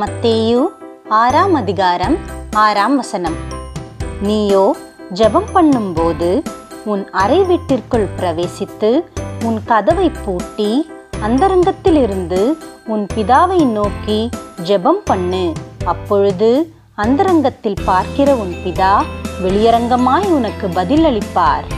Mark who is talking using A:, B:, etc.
A: மத்தேயு ஆறாம் அதிகாரம் ஆறாம் வசனம். நீயோ ஜெபம் பண்ணும்போது உன் அறை வீட்டிற்குள் பிரவேசித்து உன் கதவை பூட்டி அந்தரங்கத்திலிருந்து உன் பிதாவை நோக்கி ஜெபம் பண்ணு. அப்பொழுது அந்தரங்கத்தில் பார்க்கிற உன் பிதா வெளியரங்கமாய் உனக்கு பதிலளிப்பார்.